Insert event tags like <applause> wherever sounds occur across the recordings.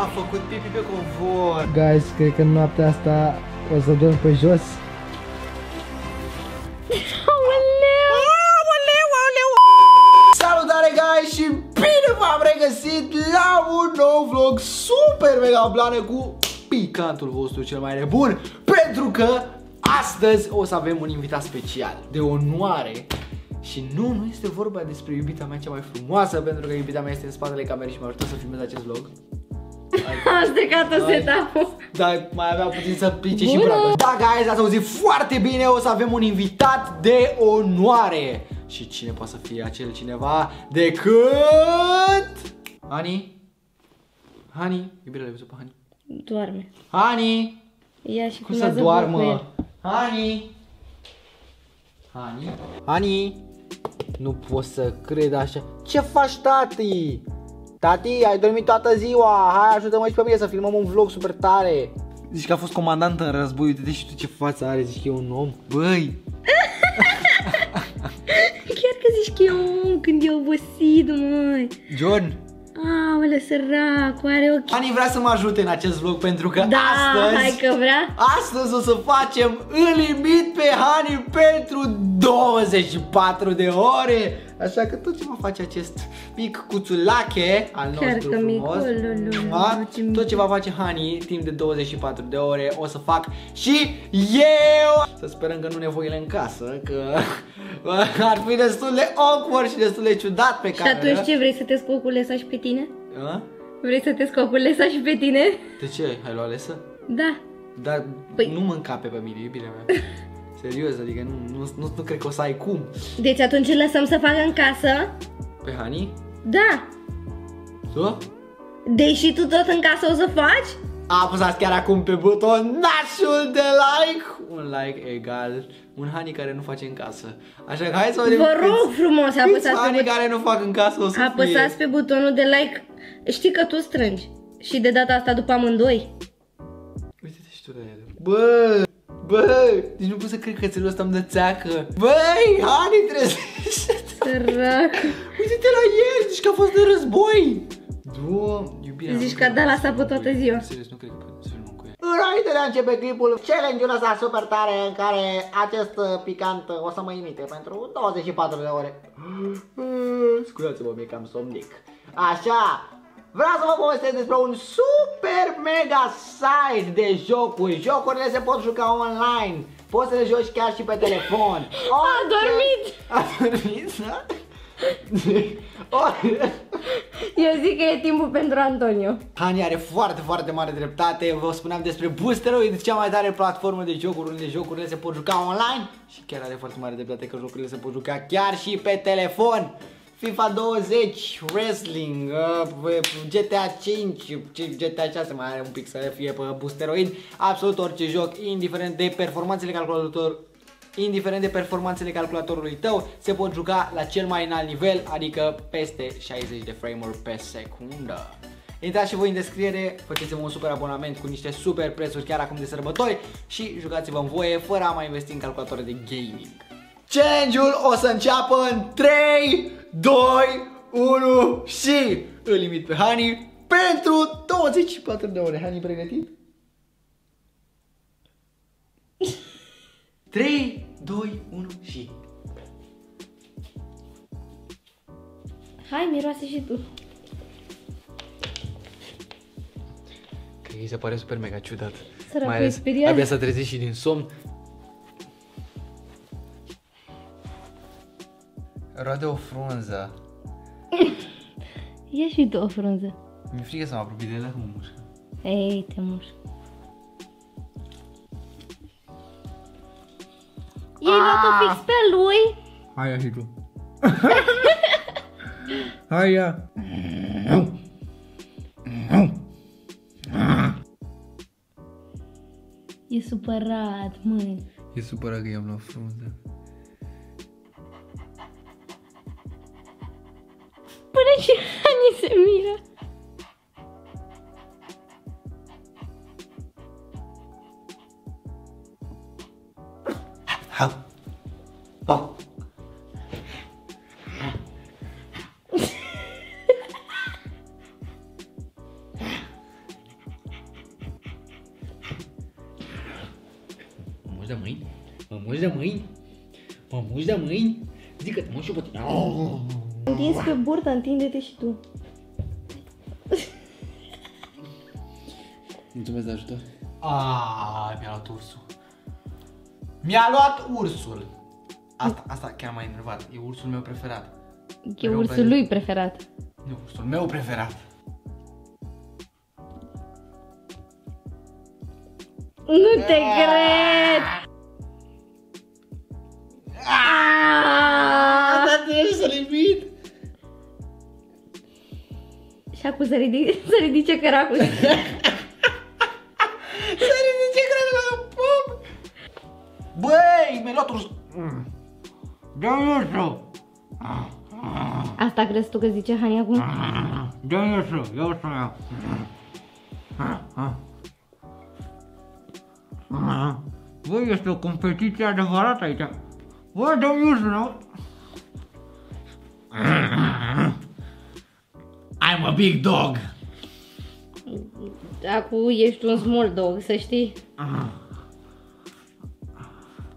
A făcut pipi pe covor. Guys, cred că noaptea asta o să dorm pe jos. Salutare guys și bine v-am regăsit la un nou vlog super mega blană cu picantul vostru cel mai nebun Pentru că astăzi o să avem un invitat special de onoare și nu, nu este vorba despre iubita mea cea mai frumoasă Pentru că iubita mea este în spatele camerei și m-a ajutat să filmez acest vlog Am stricat-o setup-ul. Dar mai avea puțin să pice și brațul. Da, guys, ați auzit foarte bine, o să avem un invitat de onoare. Și cine poate să fie acel cineva decât... Hani? Hani? Iubire, l-ai văzut pe Hani? Doarme. Hani? Ia și Cum să filmează doarmă? vlogul Hani? Hani? Hani? Nu pot să cred așa. Ce faci, tati? Tati, ai dormit toată ziua. Hai, ajută-mă și pe mine să filmăm un vlog super tare. Zici că a fost comandant în război, uite și tu ce față are, zici că e un om. Băi, <laughs> Chiar că zici că e om când e obosit, măi. John, Aolea, săracu, are ochi. Ani vrea să mă ajute în acest vlog pentru că Da, astăzi hai că vrea. Astăzi o să facem îl imit pe Hani pentru 24 de ore Așa că tot ce va face acest mic cuțulache al Chiar nostru că frumos micul, da? ce mic. Tot ce va face Hani timp de 24 de ore o să fac și eu Să sperăm că nu nevoile în casă Că <laughs> ar fi destul de awkward și destul de ciudat pe Și cameră atunci ce, vrei să te scoți cu lesa și pe tine? A? Vrei să te scoți cu lesa și pe tine? De ce? Ai luat lesă? Da. Dar Păi- nu mă încape pe mine, iubirea mea. <laughs> Serios, adică nu, nu, nu, nu cred că o să ai cum. Deci atunci îl lăsăm să facă în casă? Pe Hani? Da. Da? Deși tu tot în casă o să faci? Apăsați chiar acum pe butonașul de like. Un like egal un Hani care nu face în casă. Așa că hai să vedem Vă rog câți, frumos, câți apăsați pe, Hani but- care nu fac în casă o să apăsați fie. pe butonul de like. Știi că tu strângi. Și de data asta după amândoi. Uite-te și tu la ele. Bă, bă, deci nu pot să cred că ți-l ăsta îmi dă țeacă. Băi, Hani trezește Sărac. Uite-te la el, zici că a fost de război. Doamne, iubirea Zici nu că a cred dat la putem sapă filma toată cu el. ziua. Serios, nu cred că putem să filmăm cu el. Înainte de a începe clipul, challenge-ul ăsta super tare în care acest uh, picant uh, o să mă imite pentru 24 de ore. <gasps> Scuzați-mă, mi cam somnic. Așa, vreau să vă povestesc despre un super mega site de jocuri. Jocurile se pot juca online. Poți să le joci chiar și pe telefon. <laughs> A dormit! <laughs> A dormit, da? <laughs> Eu zic că e timpul pentru Antonio. Hani are foarte, foarte mare dreptate. Vă spuneam despre Boosteroid, cea mai tare platformă de jocuri unde jocurile se pot juca online. Și chiar are foarte mare dreptate că jocurile se pot juca chiar și pe telefon. FIFA 20, Wrestling, uh, GTA 5, GTA 6 mai are un pic să fie pe Boosteroid. Absolut orice joc, indiferent de performanțele calculator, indiferent de performanțele calculatorului tău, se pot juca la cel mai înalt nivel, adică peste 60 de frame-uri pe secundă. Intrați și voi în descriere, faceți-vă un super abonament cu niște super prețuri chiar acum de sărbători și jucați-vă în voie fără a mai investi în calculatoare de gaming. Challenge-ul o să înceapă în 3, 2, 1 și îl limit pe Hani pentru 24 de ore. Hani pregătit? 3, 2, 1 și... Hai, miroase și tu. Că îi se pare super mega ciudat. Săracul Mai e ales speriat. abia s-a trezit și din somn. Roade <laughs> <laughs> o frunză. Ia și tu o frunză. Mi-e frică să mă apropii de ele cum mușcă. Ei, te muș. Ei luat-o fix pe lui. Hai ia și tu. Hai ia. E supărat, măi. E supărat că i-am luat frunză. você Vamos da mãe. Vamos da mãe. Vamos da mãe. Diga te mă, și eu Întinzi pe burta, întinde-te și tu. <laughs> Mulțumesc de ajutor. Ah, mi-a luat ursul. Mi-a luat ursul. Asta, asta chiar m-a enervat. E ursul meu preferat. E Mereu ursul pe- lui preferat. E ursul meu preferat. Nu te cred! Ah! Și acum să ridice, să ridice căracul. <laughs> Să ridice crezul pop. Băi, mi-a luat ursul. Dă-mi ursul. Asta crezi tu că zice Hani acum? Dă-mi ursul, ia ursul meu. Băi, este o competiție adevărată aici. Bă, dă-mi ursul meu. Big dog. Acum ești un small dog, să știi.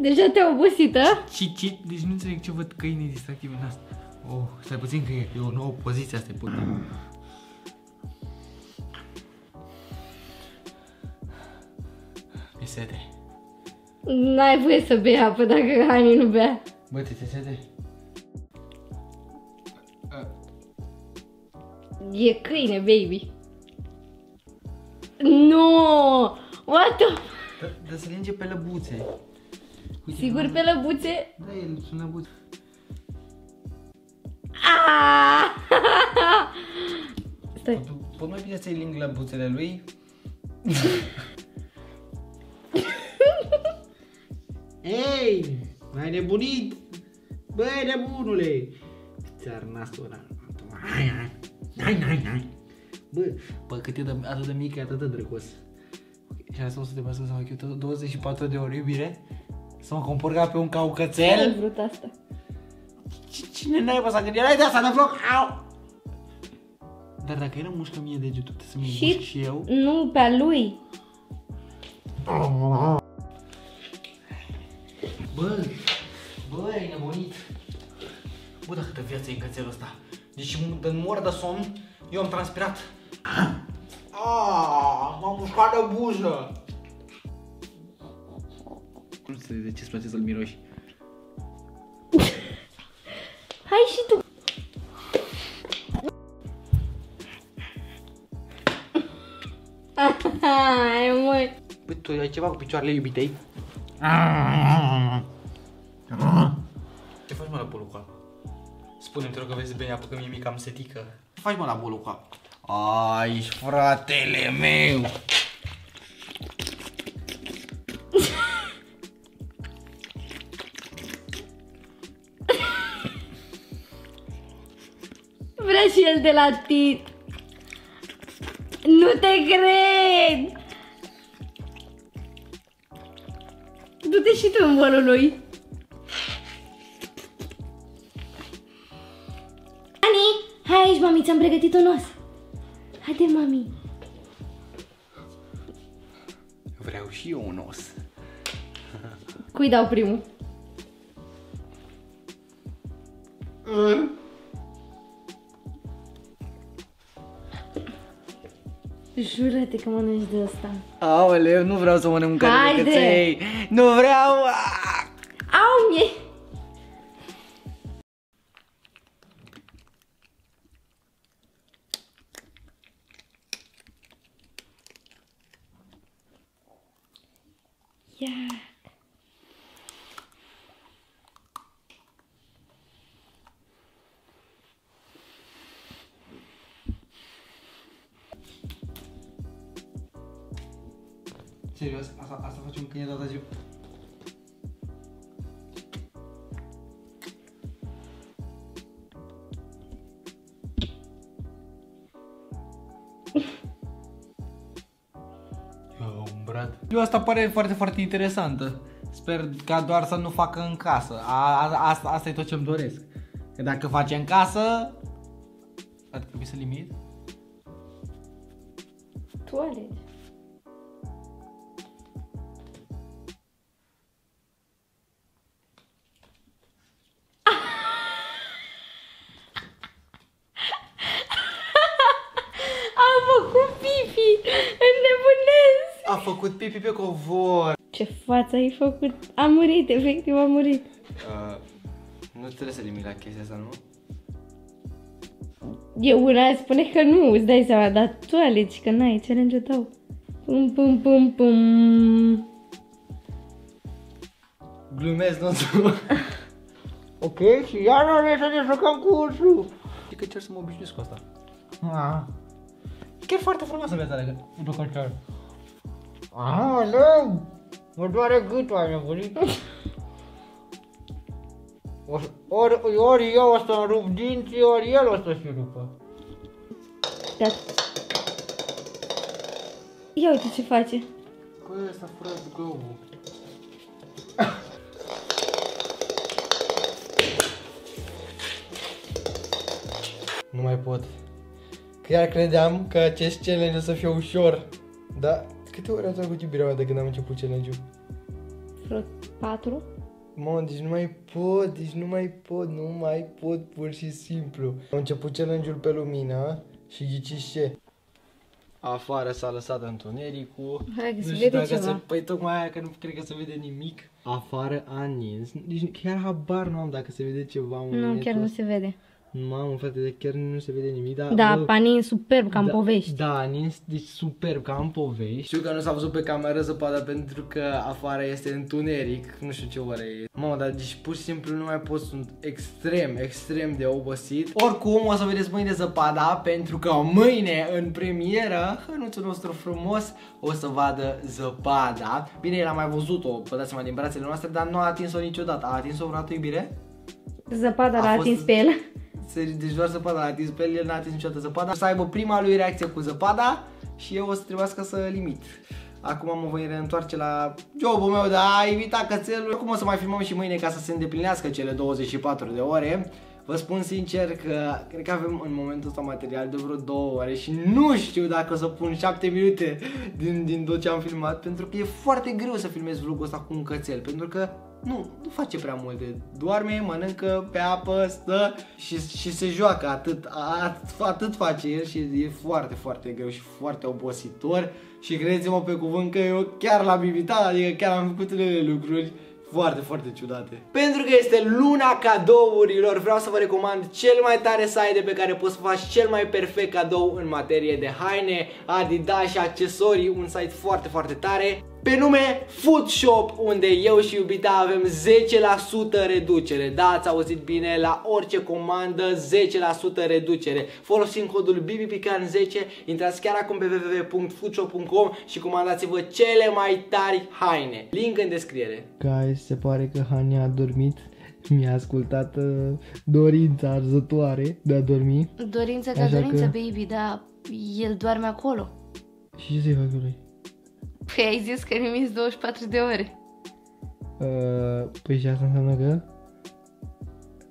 Deja te-a obosit, a? Și ce, deci nu înțeleg ce văd câini distractive în asta. Oh, stai puțin că e, e o nouă poziție asta e puțin. Mi sete. N-ai voie să bei apă dacă Hani nu bea. Bă, te sete? E câine, baby. No! What the... Dar da, se linge pe lăbuțe. Uite, Sigur pe lăbuțe? Da, el sunt lăbuțe. Ah! Stai. Pot, pot mai bine să-i ling lăbuțele lui? Ei, mai nebunit? Băi, nebunule! Ți-ar nasul ăla. Hai, hai, hai, hai, hai. Bă, bă, cât e de, atât de mic, e atât de drăguț. Și asta o să trebuiască să fac eu tot 24 de ori iubire? Să mă compor ca pe un Ai caucățel? vrut asta. C- Cine n-ai păsat gândit? Ai de asta de vlog? Au! Dar dacă el îmi mușcă mie degetul, trebuie să-mi Și- mușc și eu? Nu, pe a lui. Bă, bă, ai nebunit. Bă, dar câtă viață e în cățelul ăsta. Deci în mor de somn, eu am transpirat. Ah, m-am mușcat de buză. Nu știu de ce îți place să-l miroși. Hai și tu. Hai, măi. Băi, tu ai ceva cu picioarele iubitei? Ce faci mă la bolul cu apă? Spune-mi, te rog că vezi bine apă că mie mi cam setică. Ce faci mă la bolul cu apă? Ai, fratele meu! Vrea și el de la tit. Nu te cred! Du-te și tu în bolul lui. Aici, mami, ți-am pregătit un os. Haide, mami. Vreau și eu un os. Cui dau primul? Jură-te că mănânci de ăsta. Aoleu, nu vreau să mănânc de căței. Nu vreau! Ia. Serios, asta, asta facem când e Eu asta pare foarte, foarte interesantă. Sper ca doar să nu facă în casă. A, a, asta, asta e tot ce-mi doresc. Că dacă face în casă, ar trebui să limit. Tu alegi. Pipi pe covor. Ce față ai făcut? A murit, efectiv a murit. Uh, nu trebuie să limit la chestia asta, nu? Eu una spune că nu, îți dai seama, dar tu alegi că n-ai challenge-ul tău. Pum, pum, pum, pum. Glumesc, nu tu. <laughs> Ok, și iar noi să ne jucăm cu ursul. E că cer să mă obișnuiesc cu asta. Ah. Chiar foarte frumoasă viața de după cer. Ah, nu! Mă doare gâtul, ai nebunit. O- Ori, ori eu o să-mi rup dinții, ori el o să-și rupă. Da. Ia uite ce face. Bă, ăsta a furat globul. Nu mai pot. Chiar credeam că acest challenge o să fie ușor. Dar câte ori ați făcut iubirea mea de când am început challenge-ul? Vreo patru? Mă, deci nu mai pot, deci nu mai pot, nu mai pot pur și simplu. Am început challenge-ul pe lumină și ghiciți ce? Afară s-a lăsat întunericul. Hai că se Nu vede dacă ceva. Se, păi tocmai aia că nu cred că se vede nimic. Afară a nins. Deci chiar habar nu am dacă se vede ceva în Nu, momentul chiar nu ăsta. se vede. Mamă, frate, de chiar nu se vede nimic, dar... Da, bă, panin superb, ca în da, povești. Da, nins, deci superb, ca în povești. Știu că nu s-a văzut pe cameră zăpada pentru că afară este întuneric, nu știu ce oră e. Mamă, dar deci pur și simplu nu mai pot, sunt extrem, extrem de obosit. Oricum, o să vedeți mâine zăpada pentru că mâine, în premieră, hănuțul nostru frumos o să vadă zăpada. Bine, el a mai văzut-o, vă dați seama, din brațele noastre, dar nu a atins-o niciodată. A atins-o vreodată iubire? Zăpada A l-a fost- atins pe el. Se- Deci doar zăpada l-a atins pe el, el n-a atins niciodată zăpada. O să aibă prima lui reacție cu zăpada și eu o să trebuiască să limit. Acum mă voi reîntoarce la jobul meu de a imita cățelul. Acum o să mai filmăm și mâine ca să se îndeplinească cele 24 de ore. Vă spun sincer că cred că avem în momentul ăsta material de vreo două ore și nu știu dacă o să pun 7 minute din, din tot ce am filmat pentru că e foarte greu să filmez vlogul ăsta cu un cățel pentru că nu, nu face prea multe. Doarme, mănâncă, pe apă, stă și, și se joacă. Atât, atât, atât face el și e foarte, foarte greu și foarte obositor. Și credeți-mă pe cuvânt că eu chiar l-am imitat, adică chiar am făcut unele lucruri foarte, foarte ciudate. Pentru că este luna cadourilor, vreau să vă recomand cel mai tare site pe care poți să faci cel mai perfect cadou în materie de haine, Adidas și accesorii, un site foarte, foarte tare. Pe nume Food Shop, unde eu și iubita avem 10% reducere. Da, ați auzit bine, la orice comandă 10% reducere. Folosind codul BBPCAN10, intrați chiar acum pe www.foodshop.com și comandați-vă cele mai tari haine. Link în descriere. Guys, se pare că Hani a dormit. Mi-a ascultat uh, dorința arzătoare de a dormi. Dorință ca Așa dorință, că- baby, dar el doarme acolo. Și ce să-i fac eu lui? Păi ai zis că nimic 24 de ore. Uh, păi și asta înseamnă că...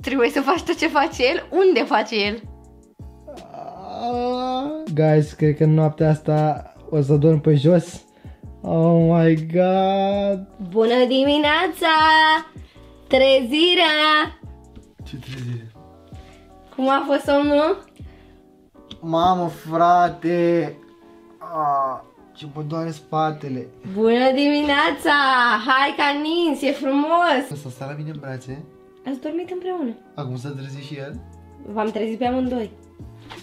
Trebuie să faci tot ce face el, unde face el. Ah, guys, cred că în noaptea asta o să dorm pe jos. Oh my god! Bună dimineața! Trezirea! Ce trezire? Cum a fost somnul? Mamă, frate! Ah, ce mă doare spatele. Bună dimineața! Hai ca nins, e frumos! Să stai la mine în brațe. Ați dormit împreună. Acum să trezi și el. V-am trezit pe amândoi.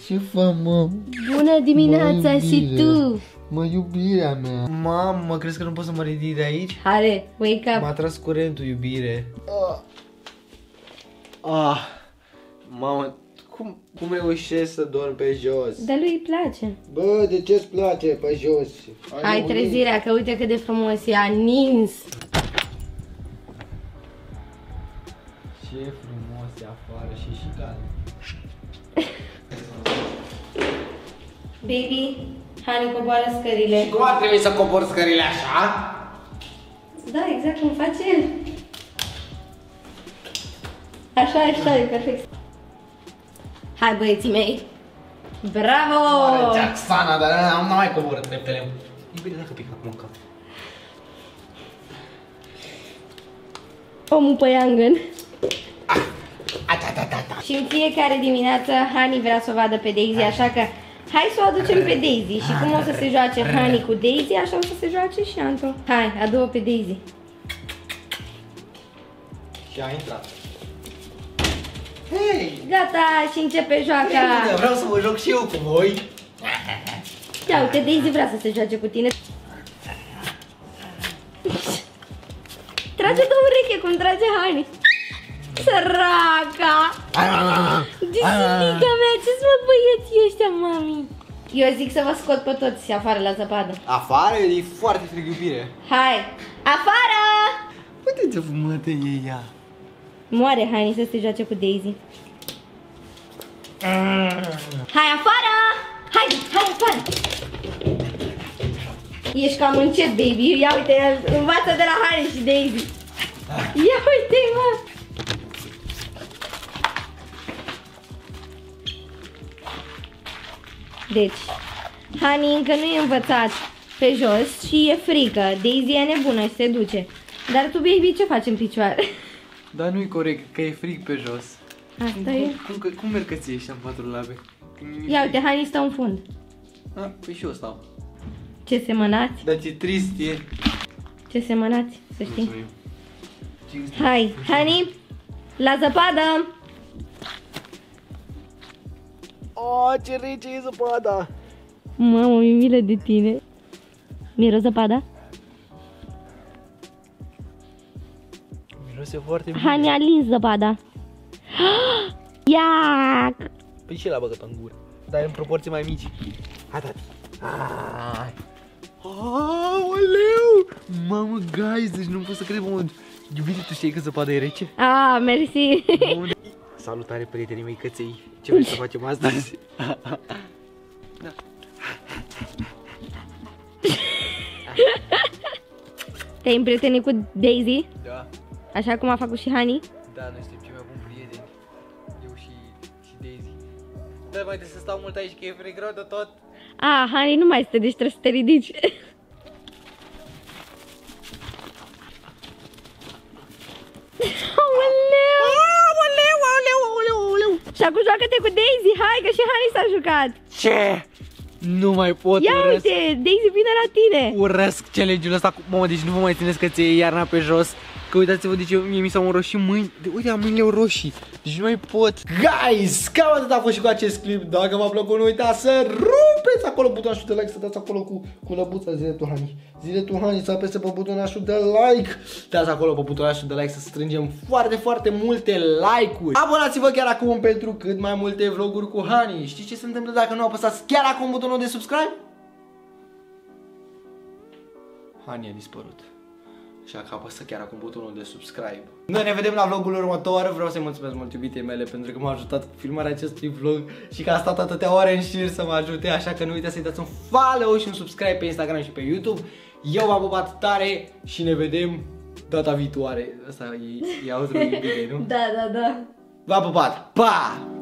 Ce fă, mă? Bună dimineața Mă, și iubire. tu! Mă, iubirea mea. Mamă, mă crezi că nu pot să mă ridic de aici? Haide, wake M-a up! tras curentul, iubire. Ah. ah. Mamă, cum, cum reușesc să dorm pe jos? Dar lui îi place. Bă, de ce-ți place pe jos? Hai trezirea, că uite cât de frumos e, a nins. Ce frumos e afară și și cald. <laughs> Baby, Hani coboară scările. Cum ar trebui să cobor scările așa? Da, exact cum face el. Așa, așa, e perfect. Hai băieții mei. Bravo! Are Jacksana, dar n-am n-am mai coborât treptele. E bine dacă pică acum în cap. Omul pe Iangân. A, da, da, da, da. Și în fiecare dimineață Hani vrea să o vadă pe Daisy, așa că Hai să o aducem pe Daisy și cum o să se joace Honey cu Daisy, așa o să se joace și Anto. Hai, adu-o pe Daisy. Și a intrat. Hei! Gata, și începe joaca. Vreau să mă joc și eu cu voi. Ia uite, Daisy vrea să se joace cu tine. Trage de ureche cum trage Honey. Săraca! Disica mea, ce-ți mă băieții ăștia, mami? Eu zic să vă scot pe toți afară la zăpadă. Afară e foarte frig iubire. Hai! Afară! Uite ce frumată e ea. Moare Hani să se joace cu Daisy. Hai afară! Hai, hai afară! Ești cam încet, baby. Ia uite, învață de la Hani și Daisy. Ia uite, mă! Deci, Hani încă nu e învățat pe jos și e frică. Daisy e nebună și se duce. Dar tu, baby, ce faci în picioare? <laughs> Dar nu-i corect, că e frig pe jos. Asta e. Cum, cum, cum merg că ție ăștia în patru labe? Ia uite, Hani stă în fund. A, păi și eu stau. Ce semănați? Dar ce trist e. Ce semănați, să știi. Mulțumim. Cinste. Hai, Hani, la zăpadă! Oh, ce rece e zăpada! Mamă, mi milă de tine. Miro zăpada? Mirose foarte bine. Hani a lins zăpada. <gasps> Iac! Păi și l-a băgat în gură. Dar în proporții mai mici. Hai, tati. Hai. Aoleu! Mamă, guys, deci nu pot să cred, mă. Iubire, tu știi că zăpada e rece? Ah, mersi. Unde? Salutare, prietenii mei căței. Ce vrei să facem astăzi? Te-ai împrietenit cu Daisy? Da, Așa cum a făcut și Hani? da, noi suntem cei mai buni prieteni. Eu și, și Daisy. Dar mai trebuie să stau mult aici, că e frig rău de tot. Ah, Hani nu mai stă, deci trebuie să te ridici. Aoleu! Aoleu, aoleu, aoleu, aoleu! Și acum joacă-te cu Daisy, hai că și Hani s-a jucat. Ce? Nu mai pot, Ia urăsc. uite, Daisy vine la tine. Urăsc challenge-ul ăsta cu... Mamă, deci nu vă mai țineți că ți iarna pe jos. Că uitați-vă, deci eu, mie mi s-au înroșit mâini. De, uite, am mâinile roșii. Deci nu mai pot. Guys, cam atât a fost și cu acest clip. Dacă v-a plăcut, nu uitați să rupeți acolo butonul de like, să dați acolo cu, cu lăbuța zile tu, Hani. Zile tu, Hani, să apese pe butonașul de like. Dați acolo pe butonașul de like să strângem foarte, foarte multe like-uri. Abonați-vă chiar acum pentru cât mai multe vloguri cu Hani. Știți ce se întâmplă dacă nu apăsați chiar acum butonul de subscribe? Hani a dispărut. Așa că apăsă chiar acum butonul de subscribe. Noi ne vedem la vlogul următor. Vreau să-i mulțumesc mult iubitei mele pentru că m-a ajutat cu filmarea acestui vlog și că a stat atâtea ore în șir să mă ajute. Așa că nu uitați să-i dați un follow și un subscribe pe Instagram și pe YouTube. Eu v-am pupat tare și ne vedem data viitoare. Asta e, e outro iubitei, nu? <laughs> Da, da, da. V-am pupat! Pa!